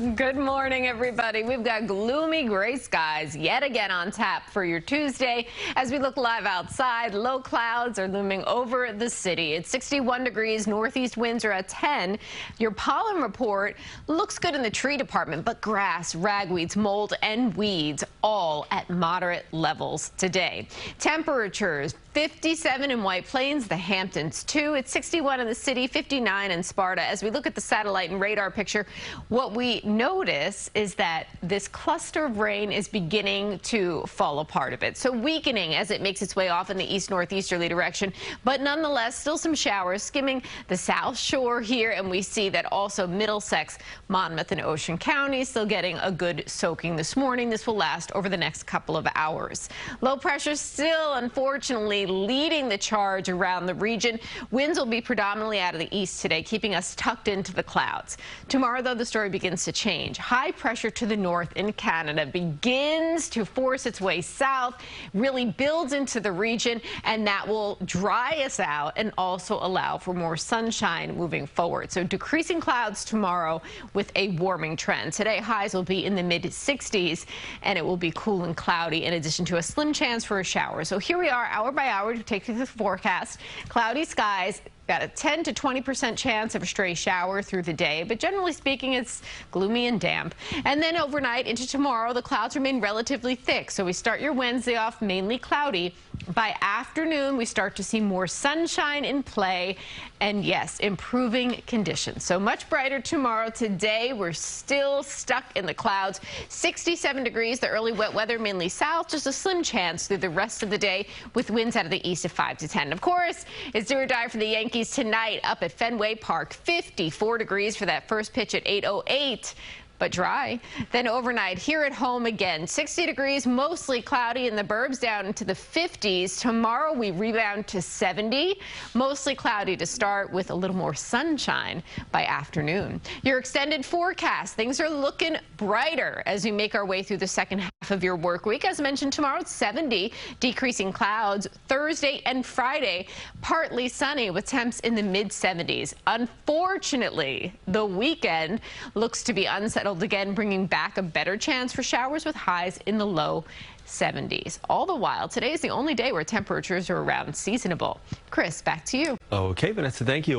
Good morning, everybody. We've got gloomy gray skies yet again on tap for your Tuesday. As we look live outside, low clouds are looming over the city. It's 61 degrees. Northeast winds are at 10. Your pollen report looks good in the tree department, but grass, ragweeds, mold, and weeds all at moderate levels today. Temperatures 57 in White Plains, the Hamptons 2. It's 61 in the city, 59 in Sparta. As we look at the satellite and radar picture, what we notice is that this cluster of rain is beginning to fall apart a bit. So weakening as it makes its way off in the east northeasterly direction, but nonetheless still some showers skimming the south shore here. And we see that also Middlesex, Monmouth and Ocean County still getting a good soaking this morning. This will last over the next couple of hours. Low pressure still unfortunately leading the charge around the region. Winds will be predominantly out of the east today, keeping us tucked into the clouds. Tomorrow, though, the story begins to. High pressure to the north in Canada begins to force its way south, really builds into the region, and that will dry us out and also allow for more sunshine moving forward. So decreasing clouds tomorrow with a warming trend. Today, highs will be in the mid 60s, and it will be cool and cloudy in addition to a slim chance for a shower. So here we are, hour by hour to take you through the forecast. Cloudy skies, Got a 10 to 20 percent chance of a stray shower through the day, but generally speaking, it's gloomy and damp. And then overnight into tomorrow, the clouds remain relatively thick. So we start your Wednesday off mainly cloudy. By afternoon, we start to see more sunshine in play and yes, improving conditions. So much brighter tomorrow. Today, we're still stuck in the clouds. 67 degrees, the early wet weather mainly south, just a slim chance through the rest of the day with winds out of the east of 5 to 10. Of course, it's do or die for the Yankees tonight up at Fenway Park. 54 degrees for that first pitch at 8.08 but dry. Then overnight here at home again, 60 degrees, mostly cloudy in the burbs down into the 50s. Tomorrow we rebound to 70, mostly cloudy to start with a little more sunshine by afternoon. Your extended forecast, things are looking brighter as we make our way through the second half of your work week. As mentioned, tomorrow it's 70, decreasing clouds. Thursday and Friday, partly sunny with temps in the mid 70s. Unfortunately, the weekend looks to be unsettled settled again, bringing back a better chance for showers with highs in the low 70s. All the while, today is the only day where temperatures are around seasonable. Chris, back to you. Okay, Vanessa, thank you.